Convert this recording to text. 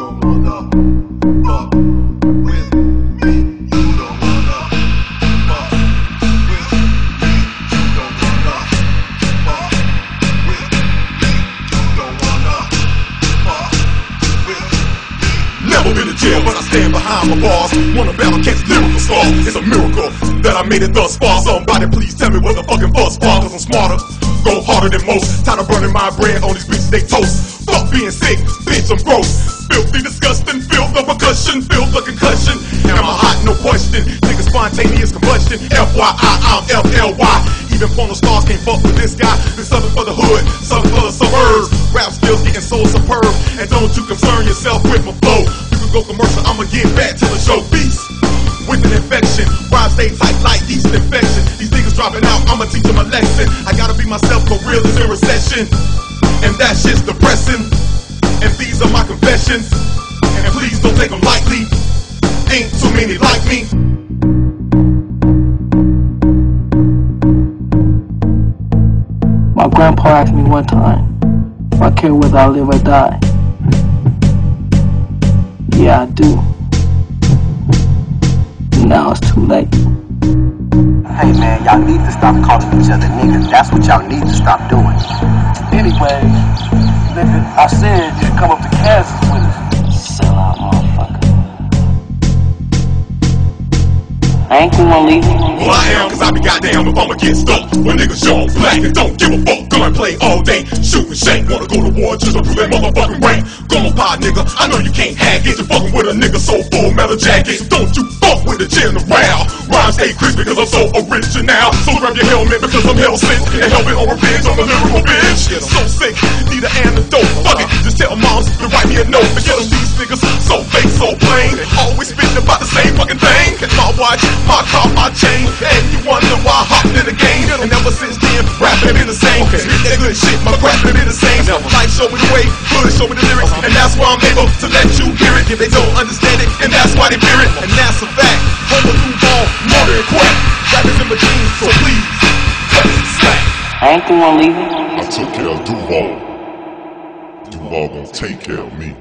Never been in jail, but I stand behind my bars. Wanna battle catch lyrical stars. It's a miracle that I made it thus far. Somebody please tell me what the fucking fuss was. Cause I'm smarter, go harder than most. Tired of burning my bread on these bitches, they toast. Being sick, bitch, I'm gross. Filthy, disgusting, feel the percussion, feel the concussion. Am I hot? No question. Nigga spontaneous combustion. FYI, I'm FLY. Even porno stars can't fuck with this guy. This something for the hood, something for the suburbs. Rap skills getting so superb. And don't you concern yourself with my flow. You can go commercial, I'ma get back to the show. Beast with an infection. I stay tight like yeast infection. These niggas dropping out, I'ma teach them a lesson. I gotta be myself for real is in recession. And that shit's depressing. And these are my confessions. And please don't take them lightly. Ain't too many like me. My grandpa asked me one time if I care whether I live or die. Yeah, I do. Now it's too late. Hey man, y'all need to stop calling each other niggas. That's what y'all need to stop doing. Anyway, nigga, I said you should come up to Kansas I ain't gonna. Well, I am, cause I be goddamn if I'ma get stuck. When niggas young, black, and don't give a fuck. Gun play all day, shoot and shake. Wanna go to war just to prove that motherfucking rank. Gun pie, nigga, I know you can't hack it. You fucking with a nigga so full metal jacket. Don't you fuck with the general. Rhymes stay crispy because I'm so original. So grab your helmet because I'm hell sick. And helmet on revenge on the lyrical bitch. So sick, need an about the same fucking thing. My watch, my car, my chain. And you wonder why I hopped in the game. And ever since then, rapping been the same. Spit that good shit, my rap been the same. Life show me the way, hood show me the lyrics. Uh-huh. And that's why I'm able to let you hear it. If they don't understand it, and that's why they fear it. And that's a fact. Homo Duval, murder and crack. Rap is in my genes, so please, cut it slack. I ain't gonna leave. I took care of Duval. Duval gonna take care of me.